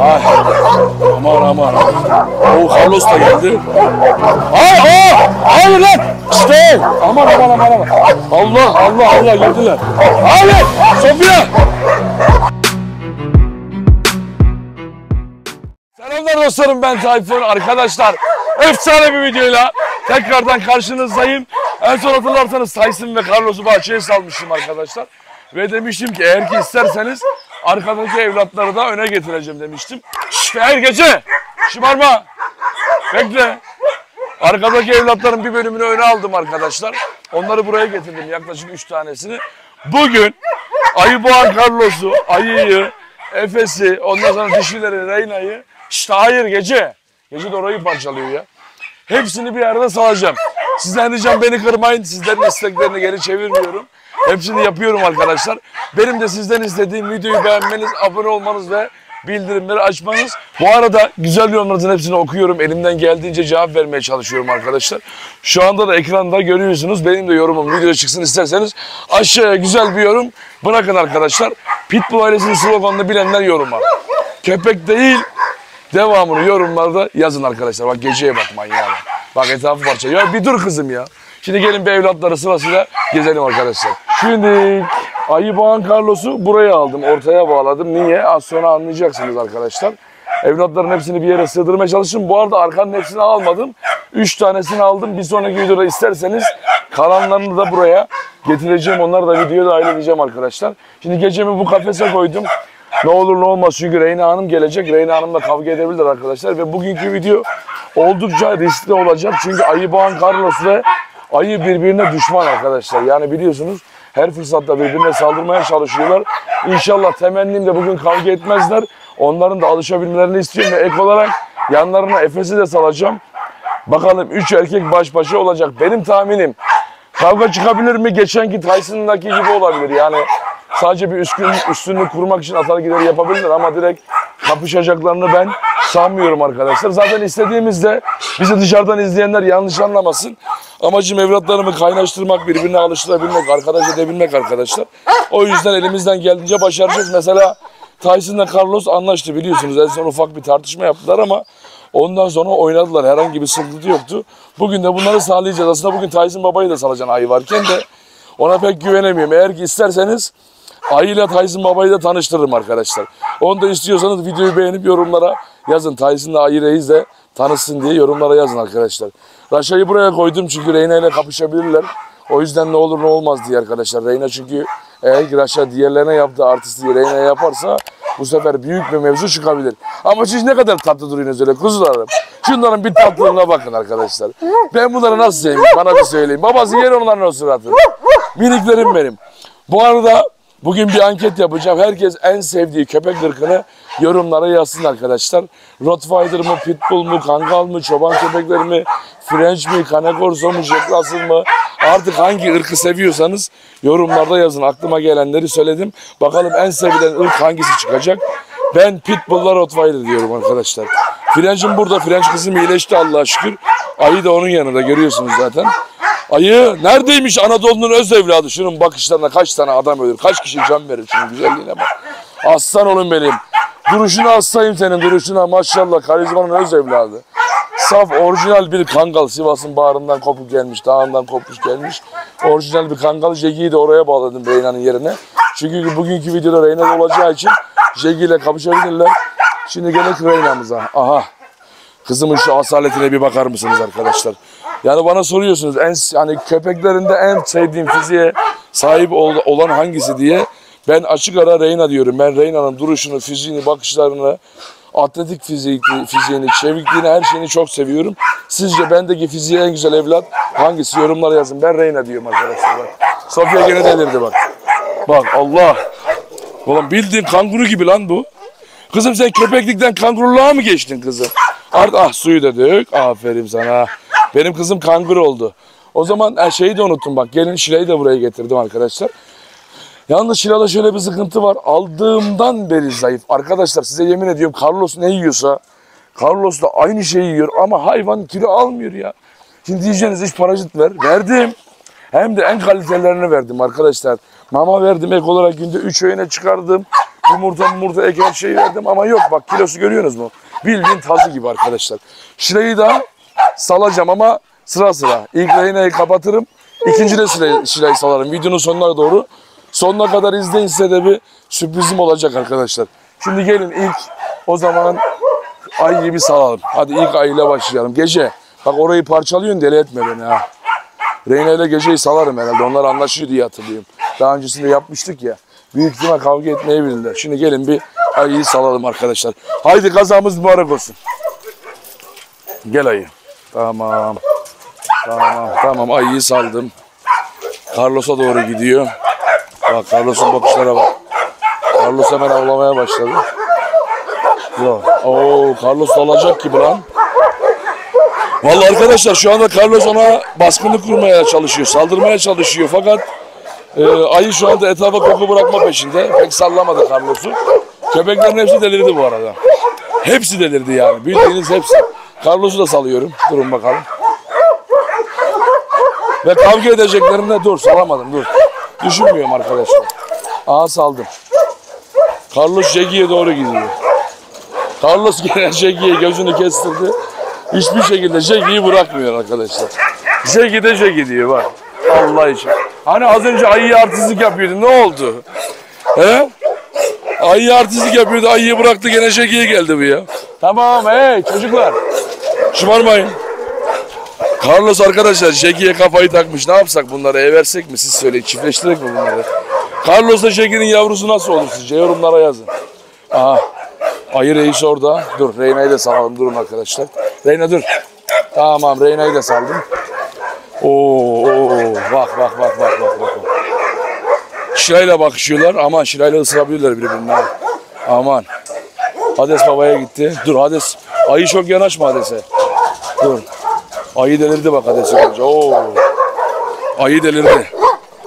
Ay. Aman aman. O Carlos da geldi. Ay aa! Hayır lan! İşte! Aman aman aman aman. Allah Allah Allah geldiler. Abi! Sofya! Selamlar dostlarım ben Tayfun. Arkadaşlar efsane bir videoyla tekrardan karşınızdayım. En son hatırlarsanız Tyson ve Carlos'u bahçeye salmıştım arkadaşlar. Ve demiştim ki eğer ki isterseniz arkadaki evlatları da öne getireceğim demiştim. İşte her gece şımarma. Bekle. Arkadaki evlatların bir bölümünü öne aldım arkadaşlar. Onları buraya getirdim yaklaşık 3 tanesini. Bugün Ayı Boğan Carlos'u, Ayı'yı, Efes'i, ondan sonra dişileri, Reyna'yı. İşte hayır gece. Gece de orayı parçalıyor ya. Hepsini bir arada salacağım. Sizden ricam beni kırmayın. Sizlerin isteklerini geri çevirmiyorum. Hepsini yapıyorum arkadaşlar. Benim de sizden istediğim videoyu beğenmeniz, abone olmanız ve bildirimleri açmanız. Bu arada güzel yorumlarınızın hepsini okuyorum. Elimden geldiğince cevap vermeye çalışıyorum arkadaşlar. Şu anda da ekranda görüyorsunuz. Benim de yorumum videoya çıksın isterseniz aşağıya güzel bir yorum bırakın arkadaşlar. Pitbull ailesinin sloganını bilenler yoruma. Köpek değil, Devamını yorumlarda yazın arkadaşlar. Bak geceye bak manyağına. Bak etrafı parça. Ya bir dur kızım ya. Şimdi gelin bir evlatları sırasıyla gezelim arkadaşlar. Şimdi Ayı Boğan Carlos'u buraya aldım. Ortaya bağladım. Niye? Az sonra anlayacaksınız arkadaşlar. Evlatların hepsini bir yere sığdırmaya çalıştım. Bu arada arkanın hepsini almadım. Üç tanesini aldım. Bir sonraki videoda isterseniz kalanlarını da buraya getireceğim. Onları da videoya dahil edeceğim arkadaşlar. Şimdi gecemi bu kafese koydum. Ne olur ne olmaz çünkü Reyna Hanım gelecek. Reyna Hanım'la kavga edebilirler arkadaşlar. Ve bugünkü video oldukça riskli olacak. Çünkü Ayı Boğan Carlos ve Ayı birbirine düşman arkadaşlar. Yani biliyorsunuz her fırsatta birbirine saldırmaya çalışıyorlar. İnşallah temennim de bugün kavga etmezler. Onların da alışabilmelerini istiyorum ve ek olarak yanlarına Efes'i de salacağım. Bakalım 3 erkek baş başa olacak. Benim tahminim kavga çıkabilir mi? Geçenki Tyson'daki gibi olabilir. Yani sadece bir üstün, üstünlük kurmak için atar gideri yapabilirler ama direkt kapışacaklarını ben sanmıyorum arkadaşlar. Zaten istediğimizde bizi dışarıdan izleyenler yanlış anlamasın. Amacım evlatlarımı kaynaştırmak, birbirine alıştırabilmek, arkadaş edebilmek arkadaşlar. O yüzden elimizden geldiğince başaracağız. Mesela Tyson'la Carlos anlaştı biliyorsunuz. En son ufak bir tartışma yaptılar ama ondan sonra oynadılar. Herhangi bir sıkıntı yoktu. Bugün de bunları sağlayacağız. Aslında bugün Tyson babayı da salacaksın ayı varken de ona pek güvenemiyorum. Eğer ki isterseniz Ayı ile Tyson babayı da tanıştırırım arkadaşlar. Onu da istiyorsanız videoyu beğenip yorumlara yazın. Tyson'la Ayı Reis de tanışsın diye yorumlara yazın arkadaşlar. Raşa'yı buraya koydum çünkü Reyna ile kapışabilirler. O yüzden ne olur ne olmaz diye arkadaşlar. Reyna çünkü eğer Raşa diğerlerine yaptığı artistliği Reyna'ya yaparsa bu sefer büyük bir mevzu çıkabilir. Ama siz ne kadar tatlı duruyorsunuz öyle kuzularım. Şunların bir tatlılığına bakın arkadaşlar. Ben bunları nasıl seveyim bana bir söyleyin. Babası yer onların o suratını. Miniklerim benim. Bu arada Bugün bir anket yapacağım. Herkes en sevdiği köpek ırkını yorumlara yazsın arkadaşlar. Rottweiler mı, Pitbull mu, Kangal mı, çoban köpekleri mi, French mi, Cane Corso mu, Jack Russell mı? Artık hangi ırkı seviyorsanız yorumlarda yazın. Aklıma gelenleri söyledim. Bakalım en sevilen ırk hangisi çıkacak? Ben Pitbull'la Rottweiler diyorum arkadaşlar. French'im burada. French kızım iyileşti Allah'a şükür. Ayı da onun yanında görüyorsunuz zaten. Ayı neredeymiş Anadolu'nun öz evladı? Şunun bakışlarına kaç tane adam ölür, kaç kişi can verir şunun güzelliğine bak. Aslan oğlum benim. Duruşuna hastayım senin duruşuna maşallah karizmanın öz evladı. Saf orijinal bir kangal Sivas'ın bağrından kopup gelmiş, dağından kopmuş gelmiş. Orijinal bir kangal Jegi'yi de oraya bağladım Reyna'nın yerine. Çünkü bugünkü videoda Reyna olacağı için Jegi ile kapışabilirler. Şimdi gene Reyna'mıza. Aha. Kızımın şu asaletine bir bakar mısınız arkadaşlar? Yani bana soruyorsunuz en hani köpeklerinde en sevdiğim fiziğe sahip ol, olan hangisi diye. Ben açık ara Reyna diyorum. Ben Reyna'nın duruşunu, fiziğini, bakışlarını, atletik fiziğini, fiziğini, çevikliğini, her şeyini çok seviyorum. Sizce bendeki fiziği en güzel evlat hangisi? Yorumlara yazın. Ben Reyna diyorum arkadaşlar. Bak. Sofya gene delirdi bak. Bak Allah. Ulan bildiğin kanguru gibi lan bu. Kızım sen köpeklikten kanguruluğa mı geçtin kızım? Art ah suyu da dök. Aferin sana. Benim kızım kanguru oldu. O zaman e, şeyi de unuttum bak. Gelin Şile'yi de buraya getirdim arkadaşlar. Yalnız Şile'de şöyle bir sıkıntı var. Aldığımdan beri zayıf. Arkadaşlar size yemin ediyorum Carlos ne yiyorsa Carlos da aynı şeyi yiyor ama hayvan kilo almıyor ya. Şimdi diyeceğiniz hiç parazit ver. Verdim. Hem de en kalitelerini verdim arkadaşlar. Mama verdim ek olarak günde 3 öğüne çıkardım. Yumurta yumurta ek her şeyi verdim ama yok bak kilosu görüyorsunuz mu? Bildiğin tazı gibi arkadaşlar. Şileyi da salacağım ama sıra sıra. İlk rehinayı kapatırım. İkinci de şileyi salarım. Videonun sonuna doğru. Sonuna kadar izleyin size de bir sürprizim olacak arkadaşlar. Şimdi gelin ilk o zaman ay gibi salalım. Hadi ilk ay ile başlayalım. Gece. Bak orayı parçalıyorsun deli etme beni ha. Reyna geceyi salarım herhalde. Onlar anlaşıyor diye hatırlıyorum. Daha öncesinde yapmıştık ya. Büyük ihtimal kavga etmeyebilirler. Şimdi gelin bir ayıyı salalım arkadaşlar. Haydi kazamız mübarek olsun. Gel ayı. Tamam. Tamam. Tamam ayıyı saldım. Carlos'a doğru gidiyor. Bak Carlos'un bakışlara bak. Carlos hemen avlamaya başladı. Ya, Oo, Carlos dalacak gibi lan. Vallahi arkadaşlar şu anda Carlos ona baskınlık kurmaya çalışıyor, saldırmaya çalışıyor. Fakat e, ayı şu anda etrafa koku bırakma peşinde. Pek sallamadı Carlos'u. Köpeklerin hepsi delirdi bu arada. Hepsi delirdi yani. Bildiğiniz hepsi. Carlos'u da salıyorum. Durun bakalım. Ve kavga edeceklerimde dur salamadım dur. Düşünmüyorum arkadaşlar. Aha saldım. Carlos Jegi'ye doğru gidiyor. Carlos gene Jegi'ye gözünü kestirdi. Hiçbir şekilde Jegi'yi bırakmıyor arkadaşlar. Jegi de Jegi diyor bak. Allah için. Hani az önce ayıya artistlik yapıyordu ne oldu? He? Ayıya artistlik yapıyordu ayıyı bıraktı gene Jegi'ye geldi bu ya. Tamam hey çocuklar. Şımarmayın. Carlos arkadaşlar Jegi'ye kafayı takmış. Ne yapsak bunları ev versek mi? Siz söyleyin. Çiftleştirek mi bunları? Carlos'la Jegi'nin yavrusu nasıl olur sizce? Yorumlara yazın. Aha. Ayı reis orada. Dur Reyna'yı da salalım. Durun arkadaşlar. Reyna dur. Tamam Reyna'yı da saldım. Oo, oo, bak bak bak bak bak. Şirayla bakışıyorlar. Aman Şirayla ısırabilirler birbirine. Aman. Hades babaya gitti. Dur Hades. Ayı çok yanaşma Hades'e. Dur. Ayı delirdi bak görünce. Oo. Ayı delirdi.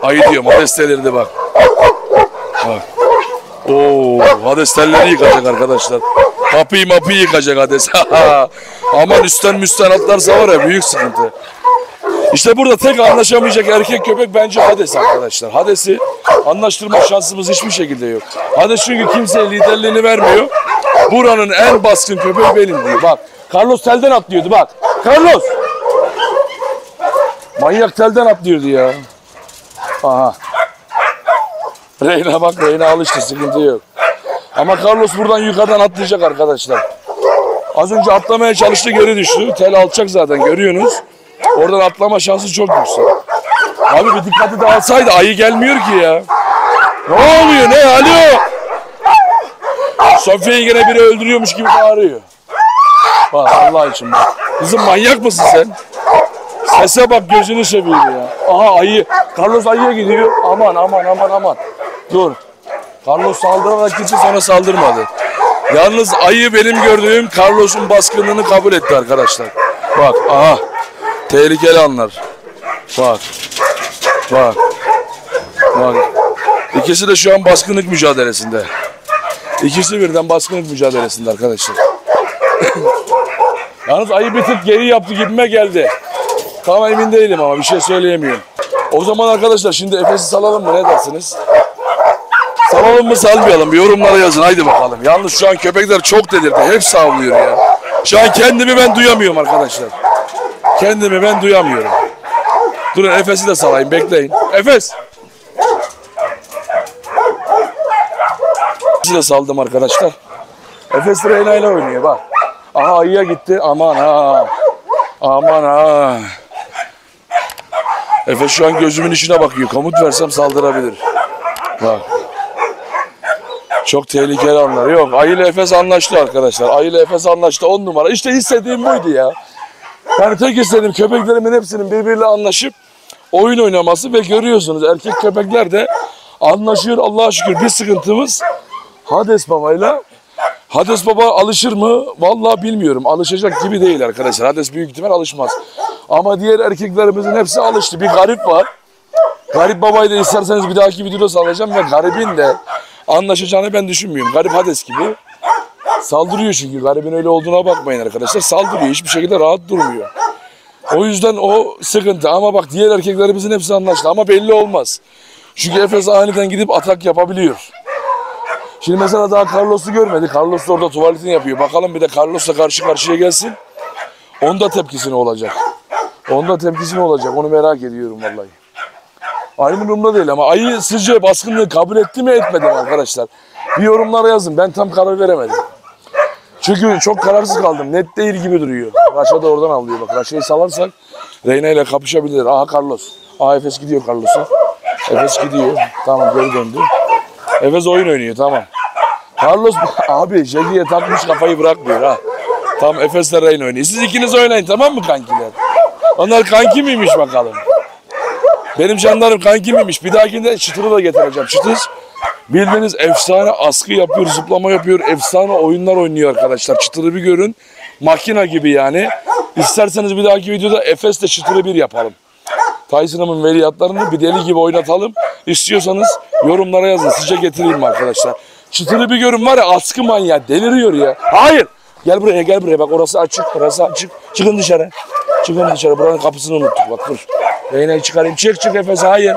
Ayı diyorum Hades delirdi bak. Bak. Oo, Hades telleri yıkacak arkadaşlar. Kapıyı mapıyı yıkacak Hades. Aman üstten müsten atlarsa var ya büyük sıkıntı. İşte burada tek anlaşamayacak erkek köpek bence Hades arkadaşlar. Hades'i anlaştırma şansımız hiçbir şekilde yok. Hades çünkü kimseye liderliğini vermiyor. Buranın en baskın köpeği benim diyor. Bak Carlos telden atlıyordu bak. Carlos! Manyak telden atlıyordu ya. Aha. Reyna bak Reyna alıştı sıkıntı yok. Ama Carlos buradan yukarıdan atlayacak arkadaşlar. Az önce atlamaya çalıştı geri düştü. Tel alçak zaten görüyorsunuz. Oradan atlama şansı çok yüksek. Abi bir dikkati dağılsaydı ayı gelmiyor ki ya. Ne oluyor ne alo? Sofya'yı yine biri öldürüyormuş gibi bağırıyor. Bak Allah için bak. Kızım manyak mısın sen? Sese bak gözünü seveyim ya. Aha ayı. Carlos ayıya gidiyor. Aman aman aman aman. Dur. Carlos saldırarak gitti sonra saldırmadı. Yalnız ayı benim gördüğüm Carlos'un baskınlığını kabul etti arkadaşlar. Bak aha. Tehlikeli anlar. Bak. Bak. Bak. İkisi de şu an baskınlık mücadelesinde. İkisi birden baskınlık mücadelesinde arkadaşlar. Yalnız ayı bir tık geri yaptı gibime geldi. Tam emin değilim ama bir şey söyleyemiyorum. O zaman arkadaşlar şimdi Efes'i salalım mı ne dersiniz? Salalım mı salmayalım yorumlara yazın haydi bakalım. Yalnız şu an köpekler çok delirdi. Hepsi avlıyor ya. Şu an kendimi ben duyamıyorum arkadaşlar. Kendimi ben duyamıyorum. Durun Efes'i de salayım bekleyin. Efes! Efes'i de saldım arkadaşlar. Efes Reyna ile oynuyor bak. Aha ayıya gitti aman ha. Aman ha. Efe şu an gözümün içine bakıyor. Komut versem saldırabilir. Bak. Çok tehlikeli anlar. Yok Ayı ile Efes anlaştı arkadaşlar. Ayı ile Efes anlaştı. On numara. İşte istediğim buydu ya. Yani tek istediğim köpeklerimin hepsinin birbiriyle anlaşıp oyun oynaması ve görüyorsunuz erkek köpekler de anlaşıyor Allah'a şükür. Bir sıkıntımız Hades babayla Hades baba alışır mı? Vallahi bilmiyorum. Alışacak gibi değil arkadaşlar. Hades büyük ihtimal alışmaz. Ama diğer erkeklerimizin hepsi alıştı. Bir garip var. Garip babayı da isterseniz bir dahaki videoda salacağım ve garibin de anlaşacağını ben düşünmüyorum. Garip Hades gibi. Saldırıyor çünkü. Garibin öyle olduğuna bakmayın arkadaşlar. Saldırıyor. Hiçbir şekilde rahat durmuyor. O yüzden o sıkıntı. Ama bak diğer erkeklerimizin hepsi anlaştı. Ama belli olmaz. Çünkü Efes aniden gidip atak yapabiliyor. Şimdi mesela daha Carlos'u görmedi. Carlos da orada tuvaletini yapıyor. Bakalım bir de Carlos'la karşı karşıya gelsin. Onda tepkisi ne olacak? Onda tepkisi ne olacak? Onu merak ediyorum vallahi. Ayının umurumda değil ama ayı sizce baskınlığı kabul etti mi etmedi mi arkadaşlar? Bir yorumlara yazın. Ben tam karar veremedim. Çünkü çok kararsız kaldım. Net değil gibi duruyor. Raşa da oradan alıyor. Bak Raşa'yı salarsak Reyna ile kapışabilir. Aha Carlos. Aha Efes gidiyor Carlos'a. Efes gidiyor. Tamam geri döndü. Efes oyun oynuyor tamam. Carlos abi Jegi'ye takmış kafayı bırakmıyor ha. Tamam Efes'le Reyna oynuyor. Siz ikiniz oynayın tamam mı kankiler? Onlar kanki miymiş bakalım. Benim canlarım kanki miymiş? Bir dahakinde çıtırı da getireceğim. Çıtır bildiğiniz efsane askı yapıyor, zıplama yapıyor. Efsane oyunlar oynuyor arkadaşlar. Çıtırı bir görün. Makina gibi yani. İsterseniz bir dahaki videoda Efes'le çıtırı bir yapalım. Tyson'ımın veliyatlarını bir deli gibi oynatalım. İstiyorsanız yorumlara yazın. Sizce getireyim arkadaşlar? Çıtırı bir görün var ya askı manyağı deliriyor ya. Hayır. Gel buraya gel buraya bak orası açık orası açık. Çıkın dışarı. Çıkın dışarı buranın kapısını unuttuk bak dur. Reyna'yı çıkarayım çık çık Efes hayır.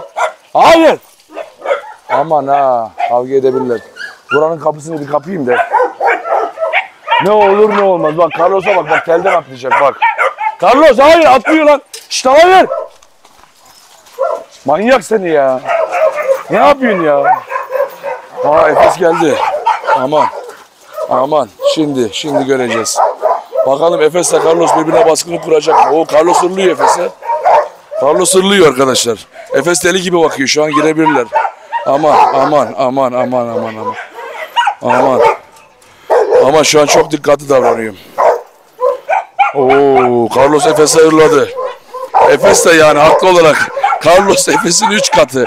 Hayır. Aman ha kavga edebilirler. Buranın kapısını bir kapayım da. Ne olur ne olmaz. Bak Carlos'a bak bak telden atlayacak bak. Carlos hayır atlıyor lan. Şşt hayır. Manyak seni ya. Ne yapıyorsun ya? Aa Efes geldi. Aman. Aman. Şimdi, şimdi göreceğiz. Bakalım Efes'le Carlos birbirine baskını kuracak mı? O Carlos hırlıyor Efes'e. Carlos hırlıyor arkadaşlar. Efes deli gibi bakıyor. Şu an girebilirler. Aman, aman, aman, aman, aman, aman. Aman. Ama şu an çok dikkatli davranıyorum. Oo, Carlos Efes'e hırladı. Efes de yani haklı olarak Carlos Efes'in 3 katı.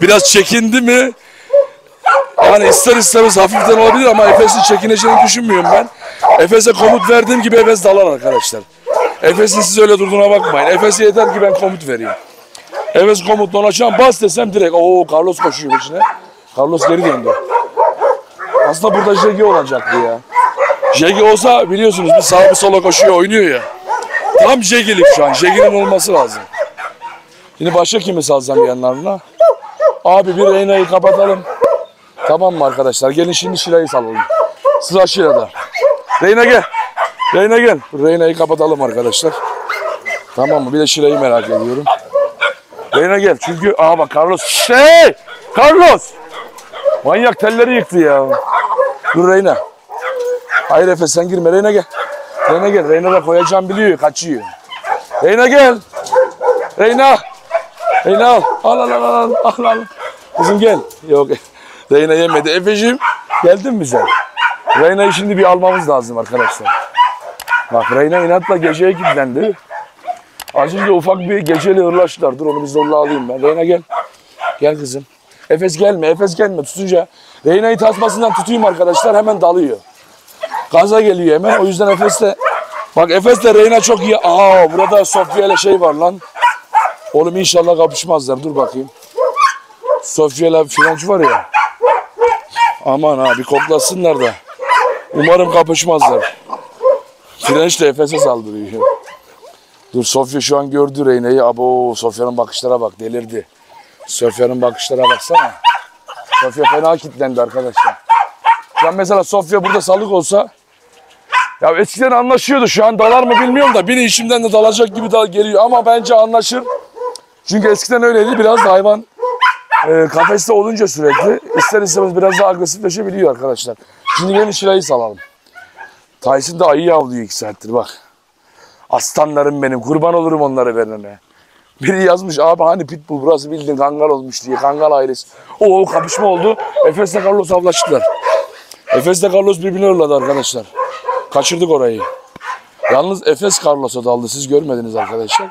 Biraz çekindi mi? Yani ister istemez hafiften olabilir ama Efes'in çekineceğini düşünmüyorum ben. Efes'e komut verdiğim gibi Efes dalar arkadaşlar. Efes'in siz öyle durduğuna bakmayın. Efes'e yeter ki ben komut vereyim. Efes komutla ona şu an bas desem direkt o Carlos koşuyor içine. Carlos geri döndü. Aslında burada Jegi olacaktı ya. Jegi olsa biliyorsunuz bir sağa bir sola koşuyor oynuyor ya. Tam Jegi'lik şu an. Jegi'nin olması lazım. Şimdi başka kimi salsam yanlarına? Abi bir Reyna'yı kapatalım. Tamam mı arkadaşlar? Gelin şimdi Şila'yı salalım. Sıra Şila'da. Reyna gel. Reyna gel. Reyna'yı kapatalım arkadaşlar. Tamam mı? Bir de Şila'yı merak ediyorum. Reyna gel. Çünkü aha bak Carlos. Şey! Carlos! Manyak telleri yıktı ya. Dur Reyna. Hayır Efe sen girme. Reyna gel. Reyna gel. Reyna da koyacağım biliyor. Kaçıyor. Reyna gel. Reyna. Reyna al. Al al al al. Al al. Kızım gel. Yok. Reyna yemedi. Efeciğim geldin mi sen? Reyna'yı şimdi bir almamız lazım arkadaşlar. Bak Reyna inatla geceye kilitlendi. Az önce ufak bir geceli hırlaştılar. Dur onu bir zorla alayım ben. Reyna gel. Gel kızım. Efes gelme, Efes gelme. Tutunca Reyna'yı tasmasından tutayım arkadaşlar hemen dalıyor. Gaza geliyor hemen. O yüzden Efes de Bak Efes de Reyna çok iyi. Aa burada Sofya ile şey var lan. Oğlum inşallah kapışmazlar. Dur bakayım. Sofya ile French var ya. Aman ha bir koklasınlar da. Umarım kapışmazlar. French de Efes'e saldırıyor. Dur Sofya şu an gördü Reyna'yı. Abo Sofya'nın bakışlara bak delirdi. Sofya'nın bakışlara baksana. Sofya fena kilitlendi arkadaşlar. Şu an mesela Sofya burada salık olsa ya eskiden anlaşıyordu şu an dalar mı bilmiyorum da biri işimden de dalacak gibi dal geliyor ama bence anlaşır. Çünkü eskiden öyleydi biraz da hayvan e, kafeste olunca sürekli ister istemez biraz daha agresifleşebiliyor arkadaşlar. Şimdi gelin Şilay'ı salalım. Tyson da ayı avlıyor iki saattir bak. Aslanlarım benim kurban olurum onları verene. Biri yazmış abi hani pitbull burası bildiğin kangal olmuş diye kangal ailesi. O kapışma oldu. Efes'le Carlos avlaştılar. Efes'le Carlos birbirine hırladı arkadaşlar. Kaçırdık orayı. Yalnız Efes Carlos'a daldı. Siz görmediniz arkadaşlar.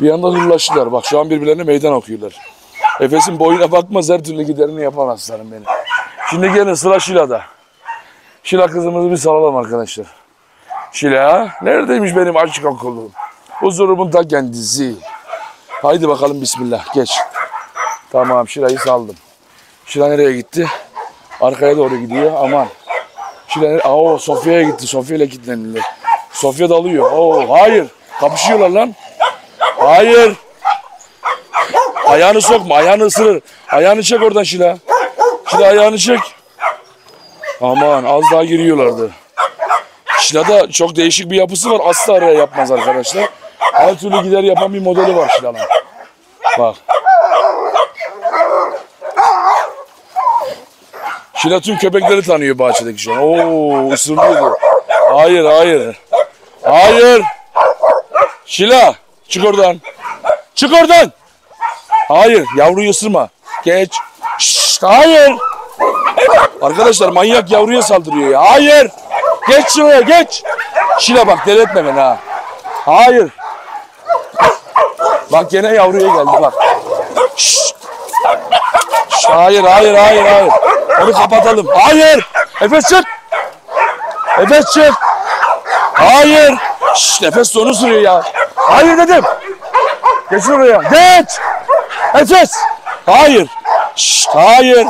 Bir yandan hırlaştılar. Bak şu an birbirlerine meydan okuyorlar. Efes'in boyuna bakmaz her türlü giderini yapan aslanım benim. Şimdi gelin sıra Şila'da. Şila kızımızı bir salalım arkadaşlar. Şila neredeymiş benim açık okulum? Huzurumun da kendisi. Haydi bakalım bismillah geç. Tamam Şila'yı saldım. Şila nereye gitti? Arkaya doğru gidiyor aman. Şila Aa Sofya'ya gitti. Sofya ile kilitlendiler. Sofya dalıyor. Oo hayır. Kapışıyorlar lan. Hayır. Ayağını sokma. Ayağını ısırır. Ayağını çek oradan Şila. Şila ayağını çek. Aman az daha giriyorlardı. Şila'da çok değişik bir yapısı var. Asla araya yapmaz arkadaşlar. Her türlü gider yapan bir modeli var Şila'nın. Bak. Şila tüm köpekleri tanıyor bahçedeki şu an. Oo ısırıyordu. Hayır hayır. Hayır. Şila çık oradan. Çık oradan. Hayır yavruyu ısırma. Geç. Şşt, hayır. Arkadaşlar manyak yavruya saldırıyor ya. Hayır. Geç şuraya geç. Şila bak deli etme beni ha. Hayır. Bak gene yavruya geldi bak. Şşt. Hayır hayır hayır hayır. Onu kapatalım. Hayır. Efes çık. Efes çık. Hayır. Şşt, Efes de onu sürüyor ya. Hayır dedim. Geç oraya. Geç. Efes. Hayır. Şşt, hayır.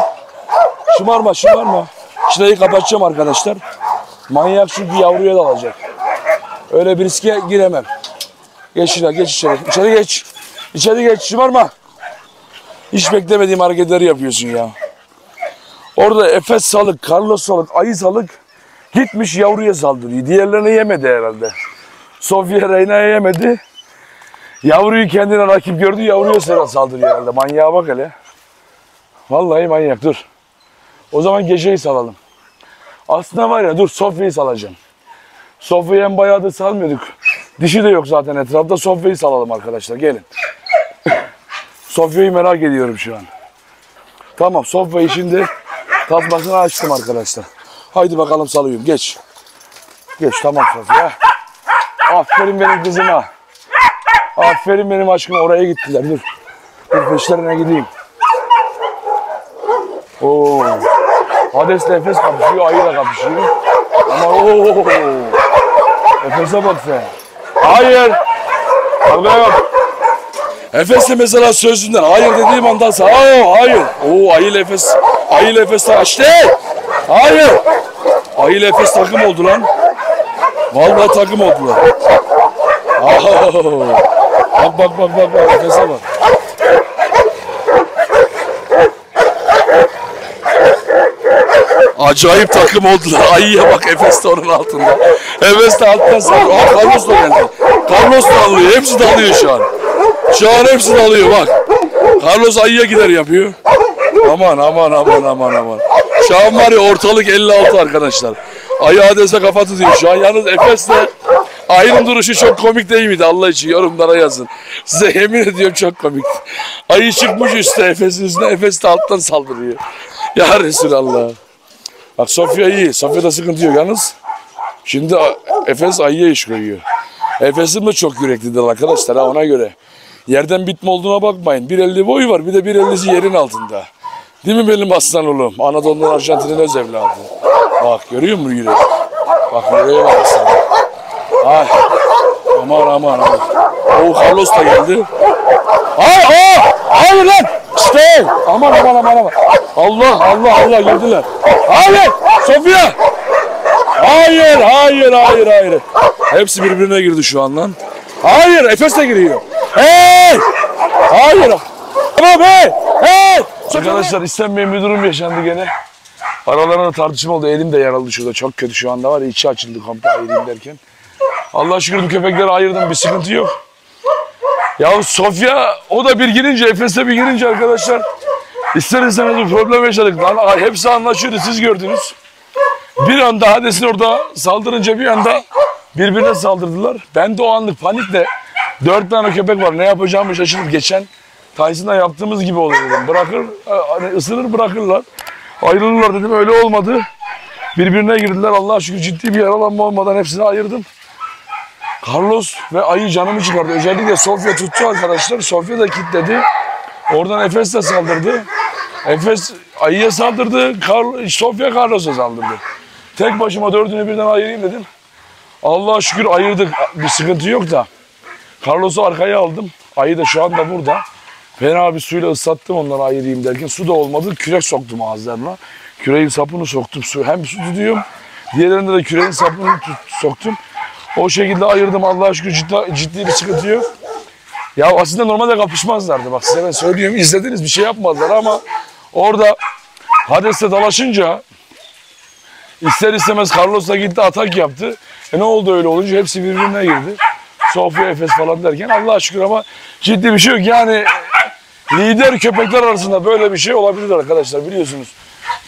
Şımarma şımarma. Şurayı kapatacağım arkadaşlar. Manyak çünkü yavruya dalacak. Öyle bir riske giremem. Geç şuraya geç içeri. İçeri geç. İçeri geç şımarma. Hiç beklemediğim hareketleri yapıyorsun ya. Orada Efes salık, Carlos salık, ayı salık gitmiş yavruya saldırıyor. Diğerlerini yemedi herhalde. Sofia Reyna'ya yemedi. Yavruyu kendine rakip gördü, yavruya sıra saldırıyor herhalde. Manyağa bak hele. Vallahi manyak dur. O zaman geceyi salalım. Aslında var ya dur Sofya'yı salacağım. Sofya'yı en bayağı da salmıyorduk. Dişi de yok zaten etrafta. Sofya'yı salalım arkadaşlar gelin. Sofya'yı merak ediyorum şu an. Tamam Sofya'yı şimdi tasmasını açtım arkadaşlar. Haydi bakalım salıyorum geç. Geç tamam Sofya. Aferin benim kızıma. Aferin benim aşkım oraya gittiler dur. Dur peşlerine gideyim. Oo. Hades Efes kapışıyor, ayı da kapışıyor. Ama ooo. Efes'e bak sen. Hayır. Kavga yok. Efes'le mesela sözünden hayır dediğim anda sağ Oo, hayır. Oo ayı Efes. Ayı Efes açtı. Hayır. Ayı Efes takım oldu lan. Vallahi takım oldular. Oo. Bak bak bak bak bak Efes'e bak. Acayip takım oldular. Ayıya bak Efes de onun altında. Efes de alttan sallıyor. Aa Carlos da geldi. Carlos da alıyor. Hepsi de alıyor şu an. Şu an hepsi de alıyor bak. Carlos ayıya gider yapıyor. Aman aman aman aman aman. Şu an var ya ortalık 56 arkadaşlar. Ayı adrese kafa tutuyor şu an. Yalnız Efes de ayının duruşu çok komik değil miydi Allah için yorumlara yazın. Size yemin ediyorum çok komik. Ayı çıkmış üstte Efes'in üstüne Efes de alttan saldırıyor. Ya Resulallah. Bak Sofya iyi. Sofya'da sıkıntı yok yalnız. Şimdi Efes ayıya iş koyuyor. Efes'in de çok yüreklidir arkadaşlar ha ona göre. Yerden bitme olduğuna bakmayın. 1.50 boyu var bir de 1.50'si yerin altında. Değil mi benim aslan oğlum? Anadolu'nun Arjantin'in öz evladı. Bak görüyor musun yüreği? Bak yüreğe bak aslan. Ay. Aman aman aman. Oo Carlos da geldi. Ay aa! Hayır lan! İşte! Aman aman aman aman. Allah Allah Allah girdiler. Hayır! Sofya! Hayır hayır hayır hayır. Hepsi birbirine girdi şu an lan. Hayır Efes de giriyor. Hey! Hayır. Tamam hey! Hey! Arkadaşlar istenmeyen bir durum yaşandı gene. Aralarında tartışma oldu. Elim de yaralı şurada. Çok kötü şu anda var ya içi açıldı komple ayırayım derken. Allah şükür bu köpekleri ayırdım. Bir sıkıntı yok. Ya Sofya o da bir girince, Efes'e bir girince arkadaşlar ister istemez bir problem yaşadık. Lan hepsi anlaşıyordu siz gördünüz. Bir anda Hades'in orada saldırınca bir anda birbirine saldırdılar. Ben de o anlık panikle dört tane köpek var ne yapacağımı şaşırıp geçen Tyson'da yaptığımız gibi olur dedim. Bırakır, hani ısırır bırakırlar. Ayrılırlar dedim öyle olmadı. Birbirine girdiler. Allah'a şükür ciddi bir yaralanma olmadan hepsini ayırdım. Carlos ve ayı canımı çıkardı. Özellikle Sofya tuttu arkadaşlar. Sofya da kilitledi. Oradan Efes de saldırdı. Efes ayıya saldırdı. Carl Sofya Carlos'a saldırdı. Tek başıma dördünü birden ayırayım dedim. Allah'a şükür ayırdık. Bir sıkıntı yok da. Carlos'u arkaya aldım. Ayı da şu anda burada. Fena bir suyla ıslattım onları ayırayım derken. Su da olmadı. Kürek soktum ağızlarına. Küreğin sapını soktum. Su, hem su tutuyorum. Diğerlerinde de küreğin sapını soktum. O şekilde ayırdım Allah'a şükür ciddi, ciddi bir sıkıntı yok. Ya aslında normalde kapışmazlardı. Bak size ben söylüyorum izlediniz bir şey yapmadılar ama orada Hades'te dalaşınca İster istemez Carlos da gitti atak yaptı. E ne oldu öyle olunca hepsi birbirine girdi. Sofya Efes falan derken Allah'a şükür ama ciddi bir şey yok. Yani lider köpekler arasında böyle bir şey olabilir arkadaşlar biliyorsunuz.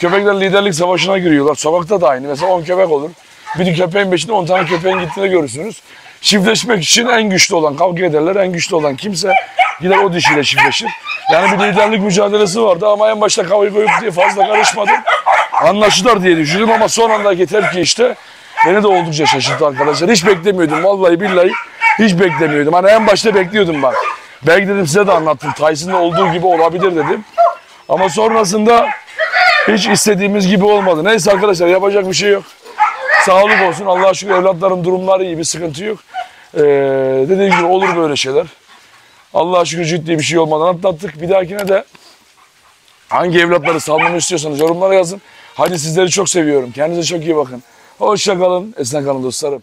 Köpekler liderlik savaşına giriyorlar. Sokakta da aynı. Mesela 10 köpek olur. Bir köpeğin peşinde 10 tane köpeğin gittiğini görürsünüz. Çiftleşmek için en güçlü olan, kavga ederler. En güçlü olan kimse gider o dişiyle çiftleşir. Yani bir liderlik mücadelesi vardı ama en başta kavga koyup diye fazla karışmadım. Anlaştılar diye düşündüm ama son anda yeter ki işte beni de oldukça şaşırttı arkadaşlar. Hiç beklemiyordum vallahi billahi hiç beklemiyordum. Hani en başta bekliyordum ben. Belki dedim size de anlattım. Tyson'da olduğu gibi olabilir dedim. Ama sonrasında hiç istediğimiz gibi olmadı. Neyse arkadaşlar yapacak bir şey yok. Sağlık olsun. Allah'a şükür evlatların durumları iyi. Bir sıkıntı yok. Ee, dediğim gibi olur böyle şeyler. Allah'a şükür ciddi bir şey olmadan atlattık. Bir dahakine de hangi evlatları salmamı istiyorsanız yorumlara yazın. Hadi sizleri çok seviyorum. Kendinize çok iyi bakın. Hoşça kalın. Esen kalın dostlarım.